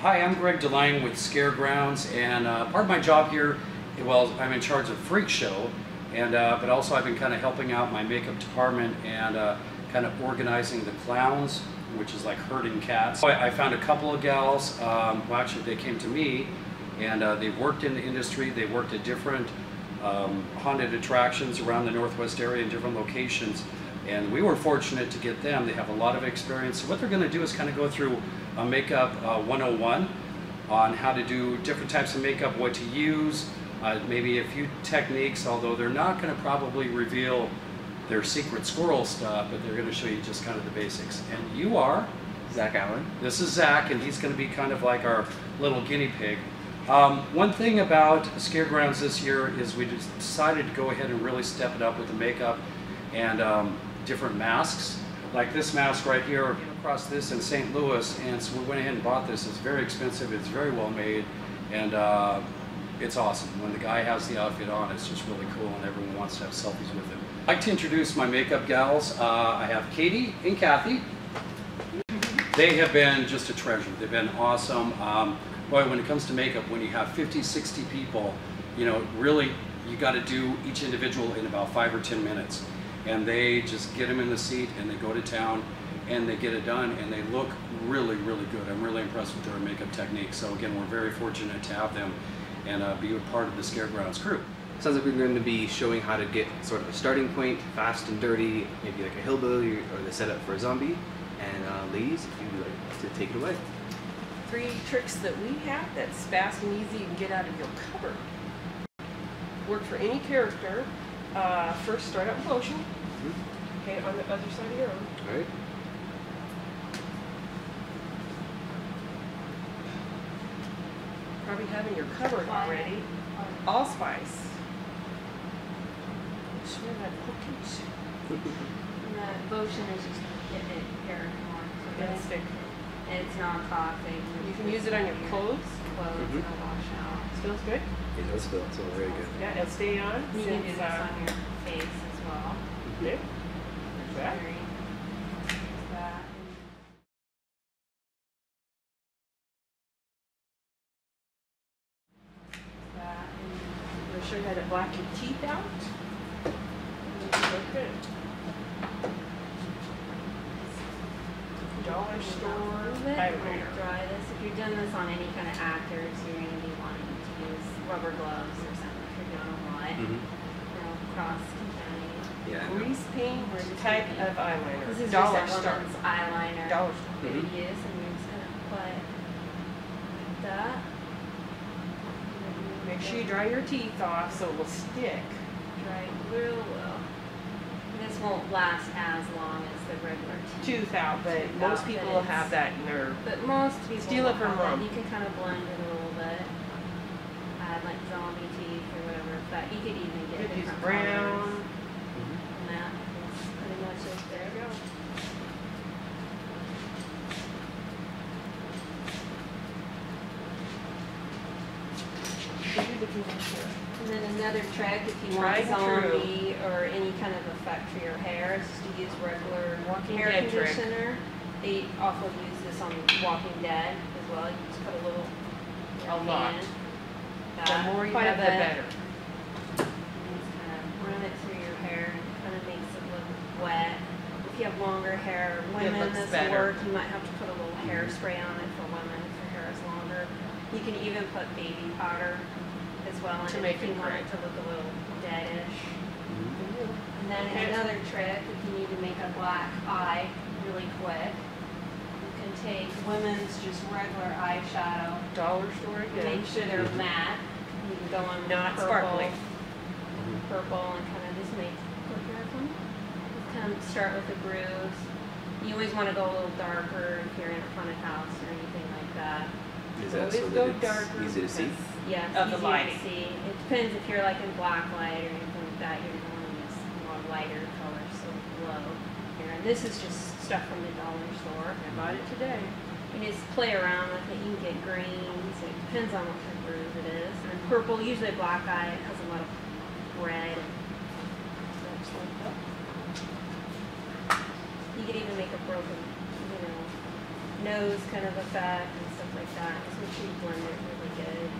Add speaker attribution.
Speaker 1: Hi, I'm Greg DeLange with Scaregrounds, and uh, part of my job here, well, I'm in charge of Freak Show, and uh, but also I've been kind of helping out my makeup department and uh, kind of organizing the clowns, which is like herding cats. I, I found a couple of gals. Um, well, actually, they came to me, and uh, they've worked in the industry. They worked at different um, haunted attractions around the Northwest area in different locations. And we were fortunate to get them. They have a lot of experience. So what they're going to do is kind of go through a makeup uh, 101 on how to do different types of makeup, what to use, uh, maybe a few techniques, although they're not going to probably reveal their secret squirrel stuff, but they're going to show you just kind of the basics. And you are?
Speaker 2: Zach Allen.
Speaker 1: This is Zach, and he's going to be kind of like our little guinea pig. Um, one thing about Scaregrounds this year is we decided to go ahead and really step it up with the makeup and um, different masks. Like this mask right here, across this in St. Louis, and so we went ahead and bought this. It's very expensive, it's very well made, and uh, it's awesome. When the guy has the outfit on, it's just really cool, and everyone wants to have selfies with him. I'd like to introduce my makeup gals. Uh, I have Katie and Kathy. They have been just a treasure. They've been awesome. Um, boy, when it comes to makeup, when you have 50, 60 people, you know, really, you got to do each individual in about five or 10 minutes. And they just get them in the seat and they go to town and they get it done and they look really, really good. I'm really impressed with their makeup technique. So again, we're very fortunate to have them and uh, be a part of the Scaregrounds crew.
Speaker 2: Sounds like we're going to be showing how to get sort of a starting point, fast and dirty, maybe like a hillbilly or the setup for a zombie. And uh, ladies, if you'd like to take it away.
Speaker 3: Three tricks that we have that's fast and easy and get out of your cupboard. Work for any character. Uh, first, start out with lotion.
Speaker 2: Mm-hmm.
Speaker 3: Okay, on the other side of your arm.
Speaker 2: All right.
Speaker 3: Probably having your cupboard already. Allspice. Sure that cookies.
Speaker 4: And the lotion is just getting it hair more. So
Speaker 3: Gonna
Speaker 4: it's,
Speaker 3: stick.
Speaker 4: it's non-toxic.
Speaker 3: You can use it on your clothes.
Speaker 4: Clothes,
Speaker 2: Mhm.
Speaker 4: it'll wash out.
Speaker 3: Smells good.
Speaker 2: It does feel so very good.
Speaker 3: Yeah, it'll stay on.
Speaker 4: You can do
Speaker 3: since,
Speaker 4: this
Speaker 3: uh,
Speaker 4: on your face as well.
Speaker 3: Okay. That.
Speaker 4: Very- that. That.
Speaker 3: I'm gonna you how to black your teeth out. Okay. Dollar store
Speaker 4: Move it, Dry this. If you're doing this on any kind of actors, you're gonna be wanting to use rubber gloves or something if you're doing a lot.
Speaker 2: Mm-hmm.
Speaker 4: You know.
Speaker 2: Yeah.
Speaker 3: Grease paint or type of eyeliner.
Speaker 4: This is
Speaker 3: Dollar
Speaker 4: just a
Speaker 3: store.
Speaker 4: woman's eyeliner.
Speaker 3: Dollar store.
Speaker 4: that
Speaker 2: Mhm.
Speaker 4: you use, and you're just gonna put that.
Speaker 3: Make sure you dry your teeth off so it will stick.
Speaker 4: Dry real well. This won't last as long as the regular tea.
Speaker 3: Tooth out, but
Speaker 4: Tooth
Speaker 3: most
Speaker 4: out,
Speaker 3: people
Speaker 4: but
Speaker 3: will have that in their.
Speaker 4: But most people
Speaker 3: Steal it from
Speaker 4: have that.
Speaker 3: mom.
Speaker 4: You can kind of blend it a little bit. Add like zombie teeth or whatever. But you could even get
Speaker 3: use
Speaker 4: different
Speaker 3: brown.
Speaker 4: colors. And that is pretty much it there.
Speaker 3: There you go. Give you the conditioner.
Speaker 4: And then another trick, if you want
Speaker 3: and true.
Speaker 4: zombie or any kind of effect for your hair, is just to use regular
Speaker 3: Walking
Speaker 4: hair
Speaker 3: Dead trick.
Speaker 4: conditioner. They also use this on Walking Dead as well. You just put a little. in
Speaker 3: A lot.
Speaker 4: hand.
Speaker 3: The more you
Speaker 4: quite
Speaker 3: have, the better.
Speaker 4: And just kind of run it through your hair and kind of makes it look wet. If you have longer hair, women
Speaker 3: looks
Speaker 4: this
Speaker 3: better.
Speaker 4: work, you might have to put a little hairspray on it for women if your hair is longer. You can even put baby powder as well
Speaker 3: To
Speaker 4: it
Speaker 3: make
Speaker 4: if you
Speaker 3: it
Speaker 4: want it to look a little deadish.
Speaker 2: Mm-hmm.
Speaker 4: And then
Speaker 3: Okay.
Speaker 4: another trick, if you need to make a black eye really quick, you can take women's just regular eyeshadow,
Speaker 3: Dollar store again.
Speaker 4: make sure they're
Speaker 2: Mhm.
Speaker 4: matte. You can go on
Speaker 3: Not
Speaker 4: purple,
Speaker 3: sparkly.
Speaker 4: purple, and kind of just make quicker of them. Just kind of start with a bruise. You always want to go a little darker if you're in a haunted house or anything like that.
Speaker 2: Is that
Speaker 3: Always
Speaker 2: so
Speaker 3: go
Speaker 2: that it's
Speaker 3: darker
Speaker 2: easy to see?
Speaker 3: because-
Speaker 4: Yeah, it's
Speaker 3: Of the
Speaker 4: easier
Speaker 3: lighting.
Speaker 4: to see. It depends if you're like in black light or anything like that. You're going to use more lighter colors, so glow. Here, and this is just stuff from the dollar store.
Speaker 3: I bought it today.
Speaker 4: You just play around with it. You can get greens. It depends on what kind of groove it is. And purple, usually black eye, it has a lot of red and such like that. You could even make a broken, you know, nose kind of effect and stuff like that. Sure you blend it really good.